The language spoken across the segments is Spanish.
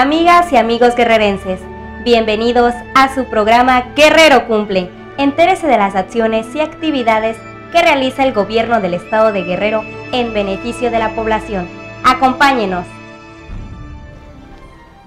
Amigas y amigos guerrerenses, bienvenidos a su programa Guerrero Cumple. Entérese de las acciones y actividades que realiza el gobierno del estado de Guerrero en beneficio de la población. Acompáñenos.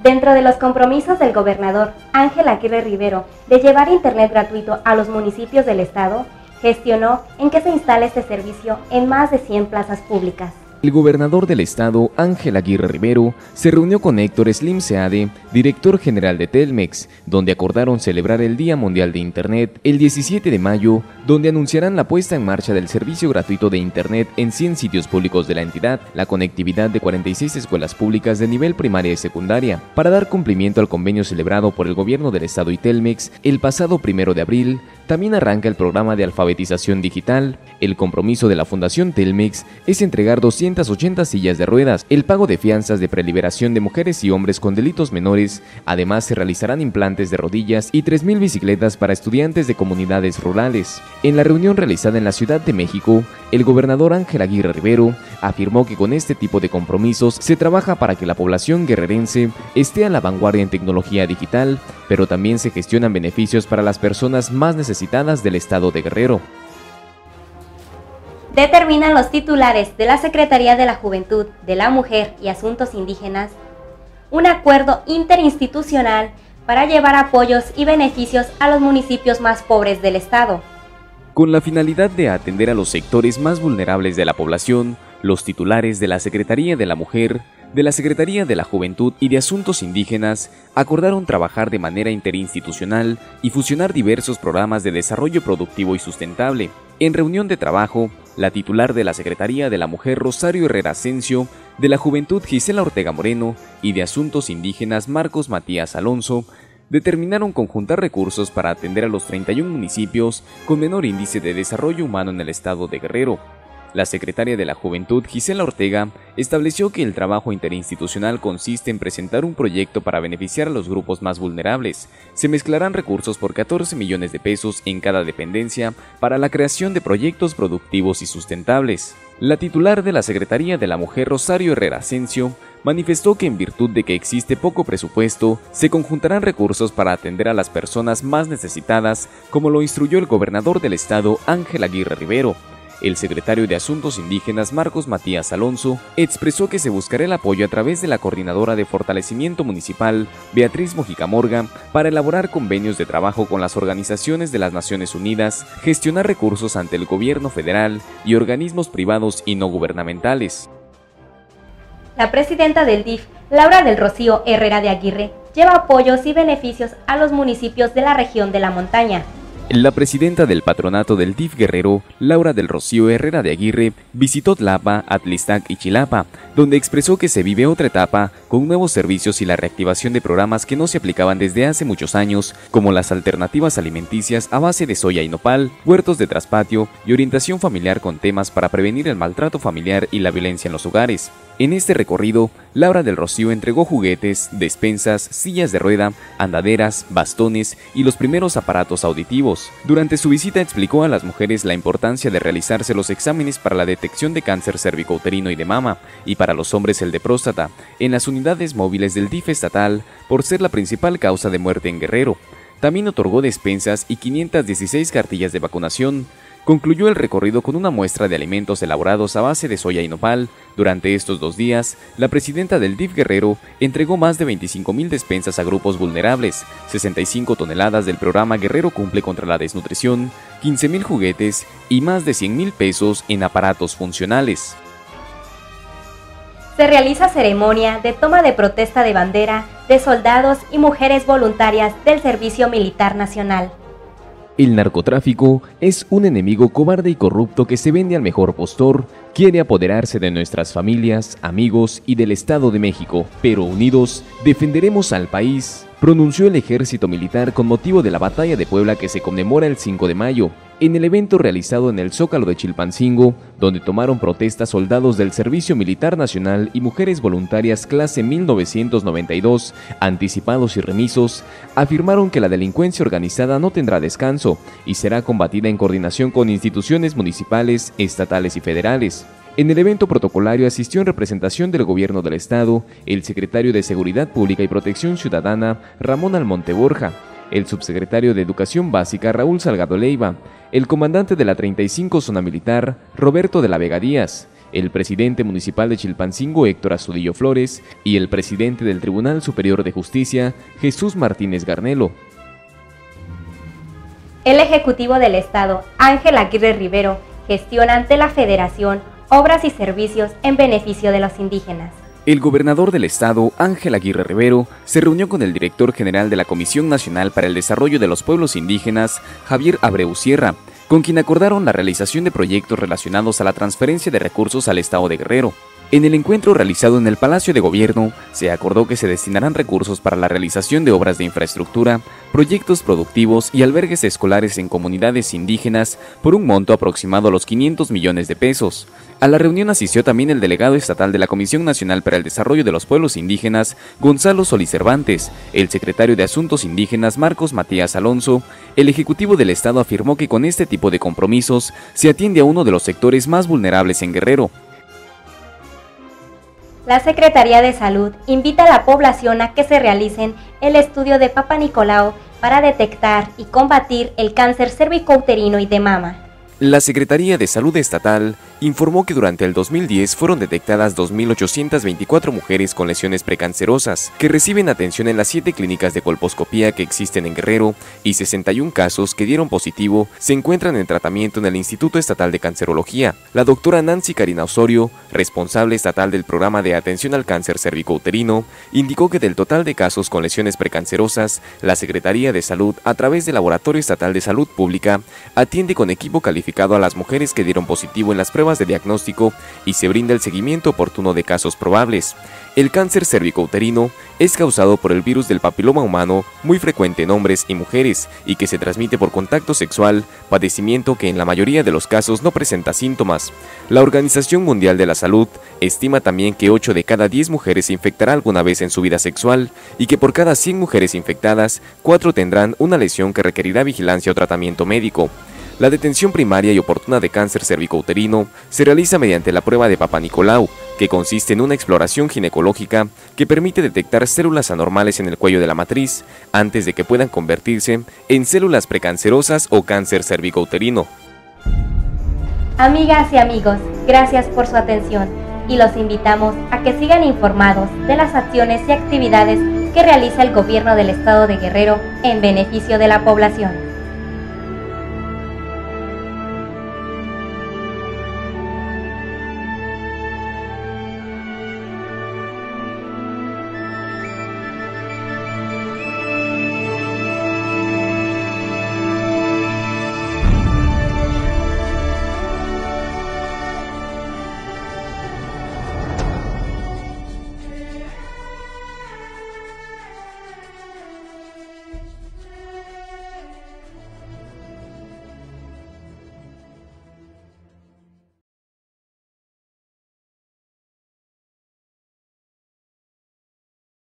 Dentro de los compromisos del gobernador Ángel Aguirre Rivero de llevar internet gratuito a los municipios del estado, gestionó en que se instale este servicio en más de 100 plazas públicas. El gobernador del estado, Ángel Aguirre Rivero, se reunió con Héctor Slim Seade, director general de Telmex, donde acordaron celebrar el Día Mundial de Internet el 17 de mayo, donde anunciarán la puesta en marcha del servicio gratuito de Internet en 100 sitios públicos de la entidad, la conectividad de 46 escuelas públicas de nivel primaria y secundaria, para dar cumplimiento al convenio celebrado por el gobierno del estado y Telmex el pasado primero de abril, también arranca el programa de alfabetización digital. El compromiso de la Fundación Telmex es entregar 280 sillas de ruedas, el pago de fianzas de preliberación de mujeres y hombres con delitos menores. Además, se realizarán implantes de rodillas y 3.000 bicicletas para estudiantes de comunidades rurales. En la reunión realizada en la Ciudad de México, el gobernador Ángel Aguirre Rivero afirmó que con este tipo de compromisos se trabaja para que la población guerrerense esté a la vanguardia en tecnología digital, pero también se gestionan beneficios para las personas más necesitadas del estado de Guerrero. Determinan los titulares de la Secretaría de la Juventud, de la Mujer y Asuntos Indígenas un acuerdo interinstitucional para llevar apoyos y beneficios a los municipios más pobres del estado. Con la finalidad de atender a los sectores más vulnerables de la población, los titulares de la Secretaría de la Mujer, de la Secretaría de la Juventud y de Asuntos Indígenas acordaron trabajar de manera interinstitucional y fusionar diversos programas de desarrollo productivo y sustentable. En reunión de trabajo, la titular de la Secretaría de la Mujer Rosario Herrera Asensio, de la Juventud Gisela Ortega Moreno y de Asuntos Indígenas Marcos Matías Alonso determinaron conjuntar recursos para atender a los 31 municipios con menor índice de desarrollo humano en el estado de Guerrero, la secretaria de la Juventud, Gisela Ortega, estableció que el trabajo interinstitucional consiste en presentar un proyecto para beneficiar a los grupos más vulnerables. Se mezclarán recursos por 14 millones de pesos en cada dependencia para la creación de proyectos productivos y sustentables. La titular de la Secretaría de la Mujer, Rosario Herrera Asensio, manifestó que en virtud de que existe poco presupuesto, se conjuntarán recursos para atender a las personas más necesitadas, como lo instruyó el gobernador del estado, Ángel Aguirre Rivero, el secretario de Asuntos Indígenas Marcos Matías Alonso expresó que se buscará el apoyo a través de la coordinadora de fortalecimiento municipal, Beatriz Mojica Morga, para elaborar convenios de trabajo con las organizaciones de las Naciones Unidas, gestionar recursos ante el gobierno federal y organismos privados y no gubernamentales. La presidenta del DIF, Laura del Rocío Herrera de Aguirre, lleva apoyos y beneficios a los municipios de la región de la montaña. La presidenta del patronato del DIF Guerrero, Laura del Rocío Herrera de Aguirre, visitó Tlapa, Atlistac y Chilapa, donde expresó que se vive otra etapa con nuevos servicios y la reactivación de programas que no se aplicaban desde hace muchos años, como las alternativas alimenticias a base de soya y nopal, huertos de traspatio y orientación familiar con temas para prevenir el maltrato familiar y la violencia en los hogares. En este recorrido, Laura del Rocío entregó juguetes, despensas, sillas de rueda, andaderas, bastones y los primeros aparatos auditivos. Durante su visita explicó a las mujeres la importancia de realizarse los exámenes para la detección de cáncer cervicouterino y de mama, y para los hombres el de próstata, en las unidades móviles del DIF estatal, por ser la principal causa de muerte en Guerrero. También otorgó despensas y 516 cartillas de vacunación concluyó el recorrido con una muestra de alimentos elaborados a base de soya y nopal. Durante estos dos días, la presidenta del DIF Guerrero entregó más de 25.000 despensas a grupos vulnerables, 65 toneladas del programa Guerrero Cumple contra la Desnutrición, 15.000 juguetes y más de 100.000 pesos en aparatos funcionales. Se realiza ceremonia de toma de protesta de bandera de soldados y mujeres voluntarias del Servicio Militar Nacional. El narcotráfico es un enemigo cobarde y corrupto que se vende al mejor postor, quiere apoderarse de nuestras familias, amigos y del Estado de México, pero unidos defenderemos al país, pronunció el ejército militar con motivo de la batalla de Puebla que se conmemora el 5 de mayo, en el evento realizado en el Zócalo de Chilpancingo, donde tomaron protesta soldados del Servicio Militar Nacional y mujeres voluntarias clase 1992, anticipados y remisos, afirmaron que la delincuencia organizada no tendrá descanso y será combatida en coordinación con instituciones municipales, estatales y federales. En el evento protocolario asistió en representación del Gobierno del Estado el secretario de Seguridad Pública y Protección Ciudadana, Ramón Almonte Borja, el subsecretario de Educación Básica, Raúl Salgado Leiva, el comandante de la 35 Zona Militar, Roberto de la Vega Díaz, el presidente municipal de Chilpancingo, Héctor Azudillo Flores, y el presidente del Tribunal Superior de Justicia, Jesús Martínez Garnelo. El Ejecutivo del Estado, Ángel Aguirre Rivero, gestiona ante la Federación obras y servicios en beneficio de los indígenas. El gobernador del estado, Ángel Aguirre Rivero, se reunió con el director general de la Comisión Nacional para el Desarrollo de los Pueblos Indígenas, Javier Abreu Sierra, con quien acordaron la realización de proyectos relacionados a la transferencia de recursos al estado de Guerrero. En el encuentro realizado en el Palacio de Gobierno, se acordó que se destinarán recursos para la realización de obras de infraestructura, proyectos productivos y albergues escolares en comunidades indígenas por un monto aproximado a los 500 millones de pesos. A la reunión asistió también el delegado estatal de la Comisión Nacional para el Desarrollo de los Pueblos Indígenas, Gonzalo Solís Cervantes, el secretario de Asuntos Indígenas, Marcos Matías Alonso. El Ejecutivo del Estado afirmó que con este tipo de compromisos se atiende a uno de los sectores más vulnerables en Guerrero, la Secretaría de Salud invita a la población a que se realicen el estudio de Papa Nicolau para detectar y combatir el cáncer cervicouterino y de mama. La Secretaría de Salud Estatal informó que durante el 2010 fueron detectadas 2.824 mujeres con lesiones precancerosas que reciben atención en las 7 clínicas de colposcopía que existen en Guerrero y 61 casos que dieron positivo se encuentran en tratamiento en el Instituto Estatal de Cancerología. La doctora Nancy Karina Osorio, responsable estatal del programa de atención al cáncer cervicouterino, indicó que del total de casos con lesiones precancerosas, la Secretaría de Salud, a través del Laboratorio Estatal de Salud Pública, atiende con equipo calificado a las mujeres que dieron positivo en las de diagnóstico y se brinda el seguimiento oportuno de casos probables. El cáncer cervicouterino es causado por el virus del papiloma humano, muy frecuente en hombres y mujeres, y que se transmite por contacto sexual, padecimiento que en la mayoría de los casos no presenta síntomas. La Organización Mundial de la Salud estima también que 8 de cada 10 mujeres se infectará alguna vez en su vida sexual, y que por cada 100 mujeres infectadas, 4 tendrán una lesión que requerirá vigilancia o tratamiento médico. La detención primaria y oportuna de cáncer cervicouterino se realiza mediante la prueba de Papa Nicolau, que consiste en una exploración ginecológica que permite detectar células anormales en el cuello de la matriz antes de que puedan convertirse en células precancerosas o cáncer cervicouterino. Amigas y amigos, gracias por su atención y los invitamos a que sigan informados de las acciones y actividades que realiza el gobierno del estado de Guerrero en beneficio de la población.